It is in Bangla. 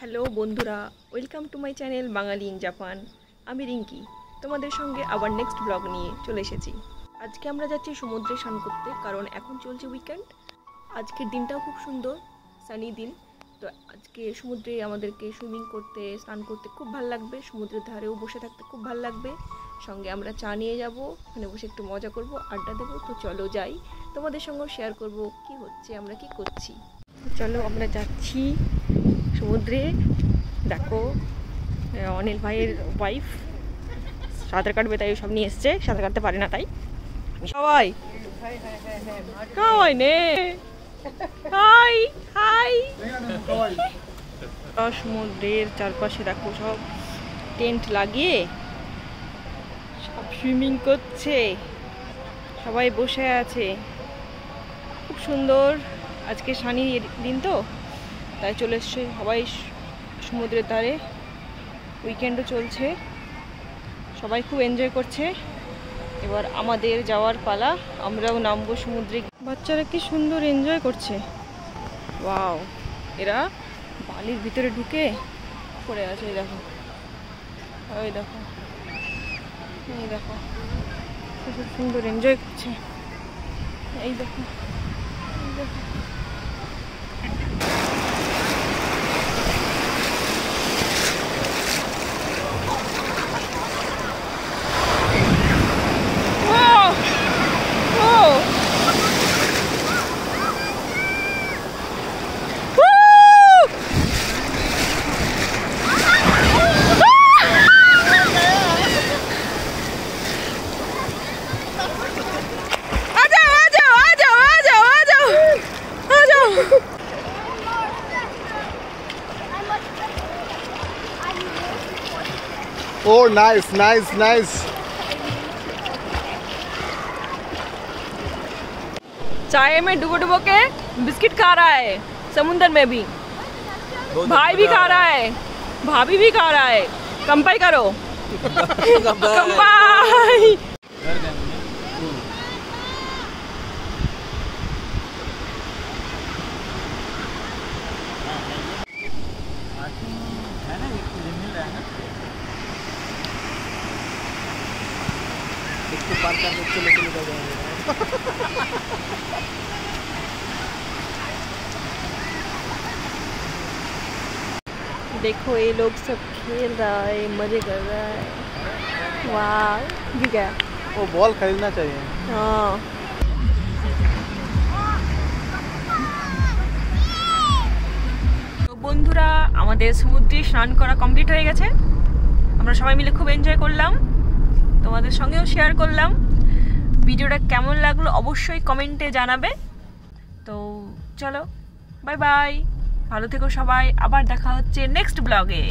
হ্যালো বন্ধুরা, welcome to my channel Bangali in Japan. আমি রিঙ্কি, তোমাদের সঙ্গে আবার নেক্সট ব্লগ নিয়ে চলে এসেছি। আজকে আমরা যাচ্ছি সমুদ্রে স্নান করতে, কারণ এখন চলছে উইকেন্ড আজকের দিনটাও খুব সুন্দর সানি দিন। তো আজকে সমুদ্রে আমাদেরকে সুইমিং করতে, স্নান করতে খুব ভালো লাগবে। সমুদ্রের ধারেও বসে থাকতে খুব ভালো লাগবে। সঙ্গে আমরা চা নিয়ে যাব, ওখানে বসে একটু মজা করব, আড্ডা দেবো। তো চলো যাই, তোমাদের সঙ্গেও শেয়ার করব কি হচ্ছে, আমরা কি করছি। চলো আমরা যাচ্ছি সমুদ্রে দেখো অনিল ভাইয়ের ওয়াইফ সাঁতার কাটবে তাই সব নিয়ে এসছে, সাঁতার কাটতে পারে না তাই। সবাই নে। Hi hi. সমুদ্রের চারপাশে দেখো সব টেন্ট লাগিয়ে সব সুইমিং করছে। সবাই বসে আছে। খুব সুন্দর আজকে শনির দিন তো। তাই চলে এসছে সবাই সমুদ্রের ধারে। উইকেন্ডও চলছে। সবাই খুব এনজয় করছে। এবার আমাদের যাওয়ার পালা। আমরাও নামবো সমুদ্রে। বাচ্চারা কি সুন্দর এনজয় করছে। ওয়াও এরা বালির ভিতরে ঢুকে পড়ে আছে দেখো। ওই দেখো। এই দেখো। খুব সুন্দর এনজয় করছে। এই দেখো। Oh, nice, nice, nice. चाय में डुबो डुबो के बिस्किट खा रहा है समुंदर में भी। भाई भी खा रहा है। भाभी भी खा रहा है। कंपाई करो। कंपाई। इसको पार करने चले चले जा जाएंगे देखो ये लोग सब खेल रहा है मजे कर रहा है वाह जी क्या वो बॉल खरीदना चाहिए हाँ তো বন্ধুরা আমাদের সমুদ্রে স্নান করা কমপ্লিট হয়ে গেছে আমরা সবাই মিলে খুব এনজয় করলাম তোমাদের সঙ্গেও শেয়ার করলাম। ভিডিওটা কেমন লাগল অবশ্যই কমেন্টে জানাবে। তো চলো বাই বাই ভালো থেকো সবাই, আবার দেখা হচ্ছে নেক্সট ব্লগে